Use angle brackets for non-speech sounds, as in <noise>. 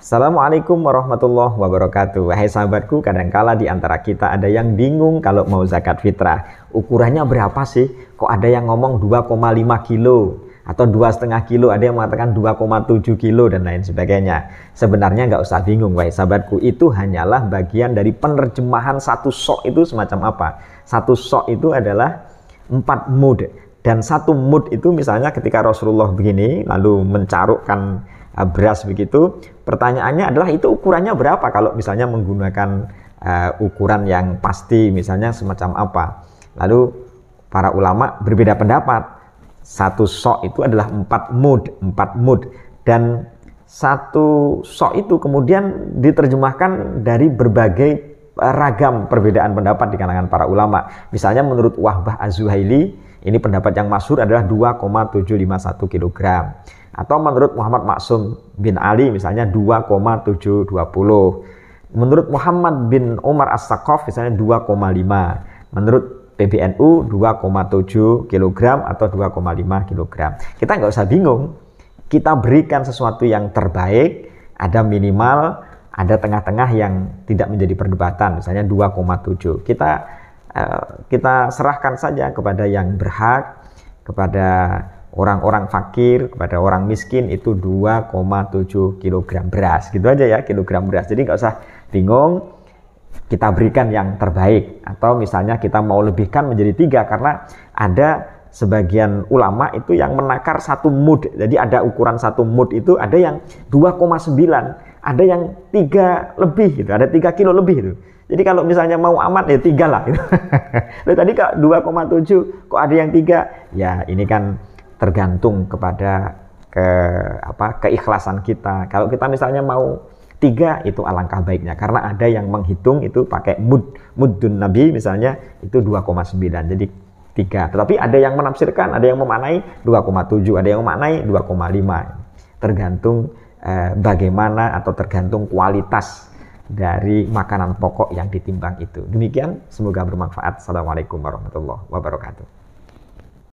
Assalamualaikum warahmatullahi wabarakatuh. Wahai sahabatku, kadangkala di antara kita ada yang bingung kalau mau zakat fitrah. Ukurannya berapa sih? Kok ada yang ngomong 2,5 kilo atau dua setengah kilo, ada yang mengatakan 2,7 kilo dan lain sebagainya. Sebenarnya nggak usah bingung, wahai sahabatku. Itu hanyalah bagian dari penerjemahan satu sok itu semacam apa. Satu sok itu adalah empat mood dan satu mood itu misalnya ketika Rasulullah begini lalu mencarukkan beras begitu. Pertanyaannya adalah itu ukurannya berapa kalau misalnya menggunakan uh, ukuran yang pasti misalnya semacam apa. Lalu para ulama berbeda pendapat. Satu sok itu adalah empat mood, empat mood dan satu sok itu kemudian diterjemahkan dari berbagai uh, ragam perbedaan pendapat di kalangan para ulama. Misalnya menurut Wahbah Az-Zuhaili, ini pendapat yang masyhur adalah 2,751 kg atau menurut Muhammad Maksum bin Ali misalnya 2,720 menurut Muhammad bin Umar As-Sakaf misalnya 2,5 menurut PBNU 2,7 kg atau 2,5 kg kita nggak usah bingung. Kita berikan sesuatu yang terbaik ada minimal ada tengah-tengah yang tidak menjadi perdebatan misalnya 2,7 kita eh, kita serahkan saja kepada yang berhak kepada orang-orang fakir kepada orang miskin itu 2,7 kg beras. Gitu aja ya kilogram beras. Jadi nggak usah bingung kita berikan yang terbaik. Atau misalnya kita mau lebihkan menjadi tiga karena ada sebagian ulama itu yang menakar satu mud. Jadi ada ukuran satu mud itu ada yang 2,9 ada yang tiga lebih gitu ada tiga kilo lebih itu. Jadi kalau misalnya mau amat ya tiga lah gitu. <laughs> tadi kok 2,7 kok ada yang tiga? Ya ini kan tergantung kepada ke apa keikhlasan kita. Kalau kita misalnya mau tiga itu alangkah baiknya. Karena ada yang menghitung itu pakai mud mudun nabi misalnya itu 2,9 jadi tiga. Tetapi ada yang menafsirkan ada yang memaknai 2,7 ada yang memaknai 2,5 tergantung eh, bagaimana atau tergantung kualitas dari makanan pokok yang ditimbang itu. Demikian semoga bermanfaat. Assalamualaikum warahmatullahi wabarakatuh